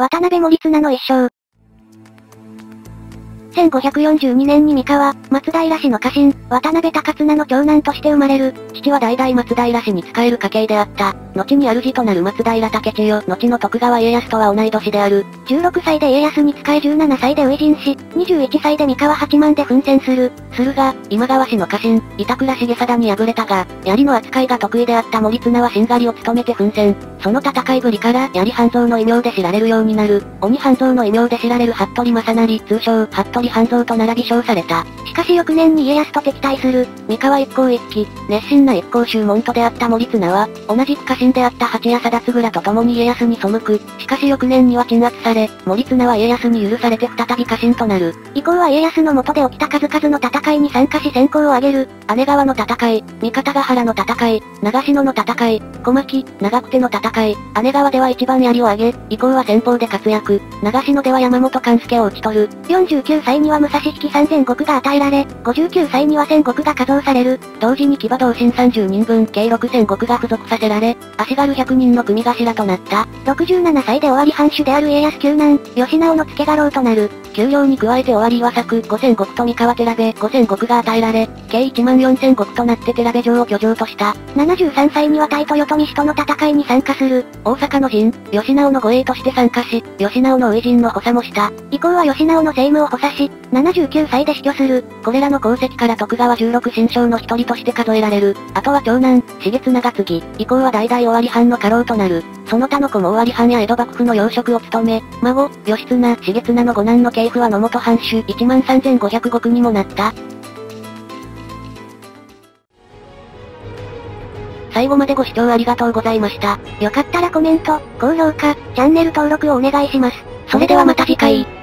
渡辺森綱の一生。1542年に三河、松平氏の家臣、渡辺高綱の長男として生まれる。父は代々松平氏に仕える家系であった。後に主となる松平武千代、後の徳川家康とは同い年である。16歳で家康に仕え17歳で初陣し、21歳で三河八幡で奮戦する。するが、今川氏の家臣、板倉重貞に敗れたが、槍の扱いが得意であった森綱はしんがりを務めて奮戦。その戦いぶりから、槍半蔵の異名で知られるようになる。鬼半蔵の異名で知られる服部正成、通称、服部半蔵と並び称された。しかし翌年に家康と敵対する、三河一向一揆、熱心な一向宗門徒であった森綱は、同じく家臣であった八谷貞次らと共に家康に背く。しかし翌年には鎮圧され、森綱は家康に許されて再び家臣となる。以降は家康の下で起きた数々の戦いに参加し戦功を挙げる。姉川の戦い、三方ヶ原の戦い、長篠の戦い、小牧、長久手の戦い、姉川では一番槍を上げ、以降は先方で活躍、長篠では山本勘助を討ち取る。49歳には武蔵式3000石が与えられ、59歳には1000石が加増される。同時に騎馬同心30人分計6000石が付属させられ、足軽100人の組頭となった。67歳で終わり藩主である家康救難、吉直の付け家老となる。給料に加えて終わり岩作5000石と三河寺部5000石が与えられ、計1万4000石となって寺部城を居城とした。73歳には対豊臣氏との戦いに参加する。大阪の陣、吉直の護衛として参加し、吉直の初陣の補佐もした。以降は吉直の政務を補佐し、し79歳で死去する。これらの功績から徳川16新将の一人として数えられる。あとは長男、重綱が次、以降は代々尾張藩の家老となる。その他の子も尾張藩や江戸幕府の要職を務め、孫、義綱、重綱の五男の系譜は野本藩主13,500石にもなった。最後までご視聴ありがとうございました。よかったらコメント、高評価、チャンネル登録をお願いします。それではまた次回。